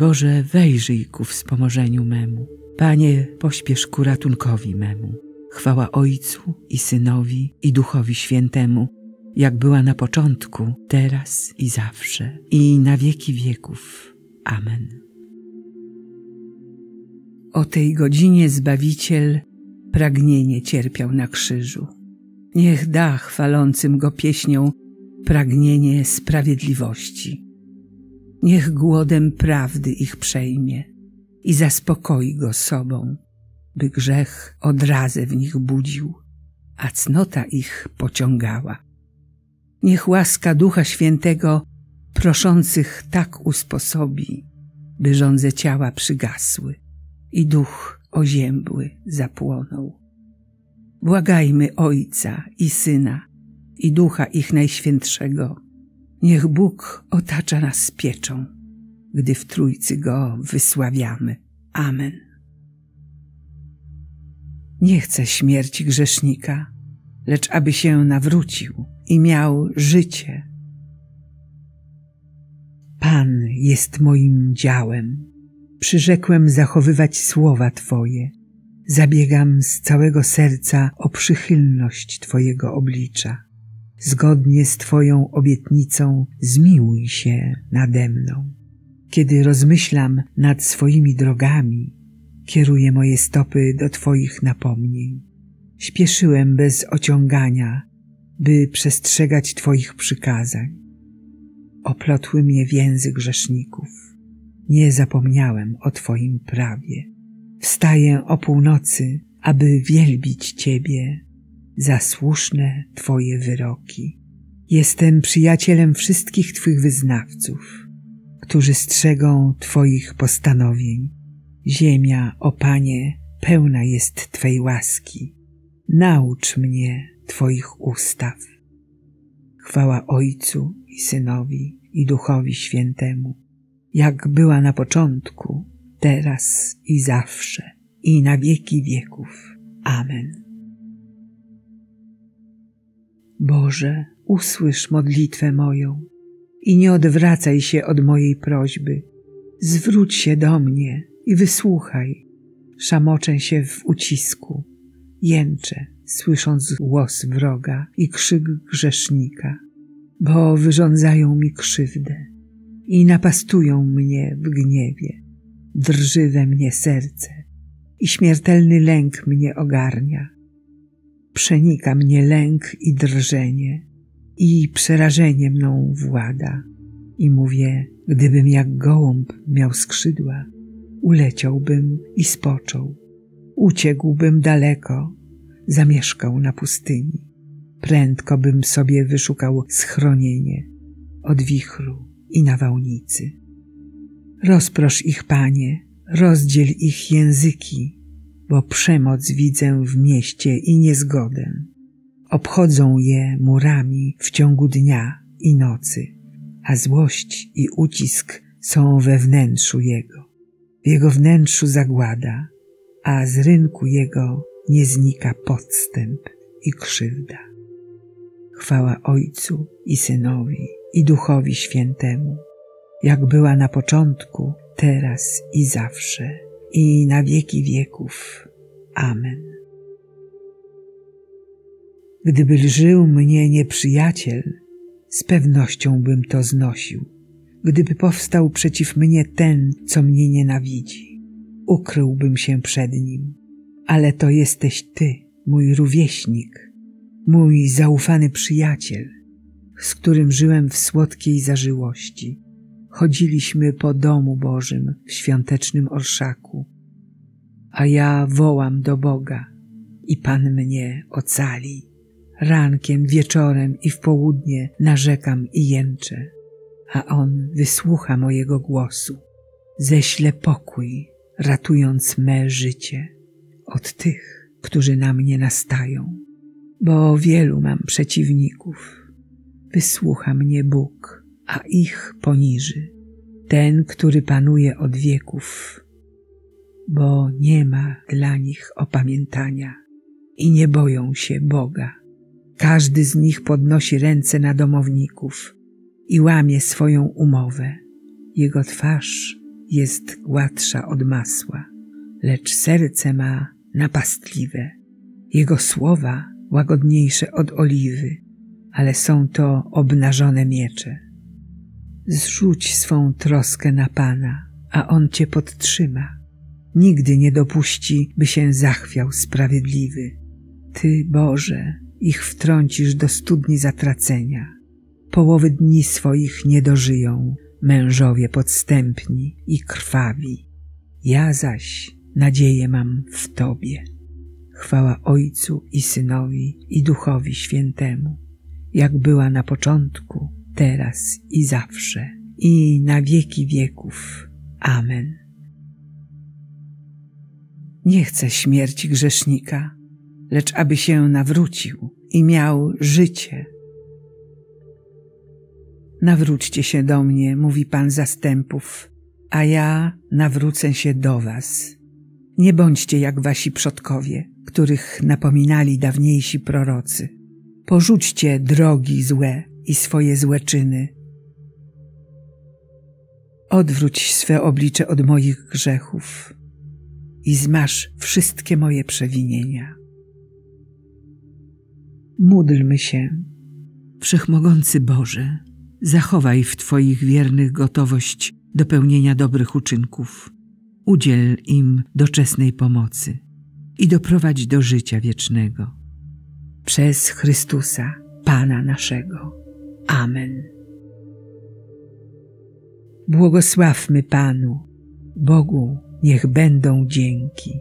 Boże, wejrzyj ku wspomożeniu memu. Panie, pośpiesz ku ratunkowi memu. Chwała Ojcu i Synowi i Duchowi Świętemu, jak była na początku, teraz i zawsze, i na wieki wieków. Amen. O tej godzinie Zbawiciel pragnienie cierpiał na krzyżu. Niech da chwalącym go pieśnią pragnienie sprawiedliwości. Niech głodem prawdy ich przejmie i zaspokoi go sobą, by grzech odrazę w nich budził, a cnota ich pociągała. Niech łaska Ducha Świętego proszących tak usposobi, by żądze ciała przygasły i duch oziębły zapłonął. Błagajmy Ojca i Syna i Ducha ich Najświętszego. Niech Bóg otacza nas pieczą, gdy w Trójcy Go wysławiamy. Amen. Nie chcę śmierci grzesznika, lecz aby się nawrócił i miał życie. Pan jest moim działem. Przyrzekłem zachowywać słowa Twoje. Zabiegam z całego serca o przychylność Twojego oblicza. Zgodnie z Twoją obietnicą zmiłuj się nade mną. Kiedy rozmyślam nad swoimi drogami, kieruję moje stopy do Twoich napomnień. Śpieszyłem bez ociągania, by przestrzegać Twoich przykazań. Oplotły mnie więzy grzeszników. Nie zapomniałem o Twoim prawie. Wstaję o północy, aby wielbić Ciebie za słuszne Twoje wyroki. Jestem przyjacielem wszystkich Twych wyznawców, którzy strzegą Twoich postanowień. Ziemia, o Panie, pełna jest Twej łaski. Naucz mnie Twoich ustaw. Chwała Ojcu i Synowi i Duchowi Świętemu, jak była na początku, teraz i zawsze, i na wieki wieków. Amen. Boże, usłysz modlitwę moją i nie odwracaj się od mojej prośby. Zwróć się do mnie i wysłuchaj. Szamoczę się w ucisku, jęczę, słysząc głos wroga i krzyk grzesznika, bo wyrządzają mi krzywdę i napastują mnie w gniewie. Drży we mnie serce i śmiertelny lęk mnie ogarnia. Przenika mnie lęk i drżenie i przerażenie mną włada. I mówię, gdybym jak gołąb miał skrzydła, uleciałbym i spoczął, uciekłbym daleko, zamieszkał na pustyni. Prędko bym sobie wyszukał schronienie od wichru i nawałnicy. Rozprosz ich, Panie, rozdziel ich języki, bo przemoc widzę w mieście i niezgodę. Obchodzą je murami w ciągu dnia i nocy, a złość i ucisk są we wnętrzu jego. W jego wnętrzu zagłada, a z rynku jego nie znika podstęp i krzywda. Chwała Ojcu i Synowi i Duchowi Świętemu, jak była na początku, teraz i zawsze, i na wieki wieków. Amen. Gdyby lżył mnie nieprzyjaciel, z pewnością bym to znosił. Gdyby powstał przeciw mnie ten, co mnie nienawidzi, ukryłbym się przed nim. Ale to jesteś Ty, mój rówieśnik, mój zaufany przyjaciel, z którym żyłem w słodkiej zażyłości. Chodziliśmy po domu Bożym w świątecznym orszaku, a ja wołam do Boga i Pan mnie ocali. Rankiem, wieczorem i w południe narzekam i jęczę, a On wysłucha mojego głosu. Ześle pokój, ratując me życie od tych, którzy na mnie nastają, bo wielu mam przeciwników. Wysłucha mnie Bóg, a ich poniży, ten, który panuje od wieków, bo nie ma dla nich opamiętania i nie boją się Boga. Każdy z nich podnosi ręce na domowników i łamie swoją umowę. Jego twarz jest gładsza od masła, lecz serce ma napastliwe. Jego słowa łagodniejsze od oliwy, ale są to obnażone miecze. Zrzuć swą troskę na Pana, a On cię podtrzyma. Nigdy nie dopuści, by się zachwiał sprawiedliwy. Ty, Boże, ich wtrącisz do studni zatracenia. Połowy dni swoich nie dożyją mężowie podstępni i krwawi. Ja zaś nadzieję mam w Tobie. Chwała Ojcu i Synowi i Duchowi Świętemu, jak była na początku, teraz i zawsze, i na wieki wieków. Amen. Nie chcę śmierci grzesznika, lecz aby się nawrócił i miał życie. Nawróćcie się do mnie, mówi Pan zastępów, a ja nawrócę się do was. Nie bądźcie jak wasi przodkowie, których napominali dawniejsi prorocy. Porzućcie drogi złe i swoje złe czyny. Odwróć swe oblicze od moich grzechów i zmasz wszystkie moje przewinienia. Módlmy się. Wszechmogący Boże, zachowaj w Twoich wiernych gotowość do pełnienia dobrych uczynków. Udziel im doczesnej pomocy i doprowadź do życia wiecznego. Przez Chrystusa, Pana naszego. Amen. Błogosławmy Panu, Bogu niech będą dzięki.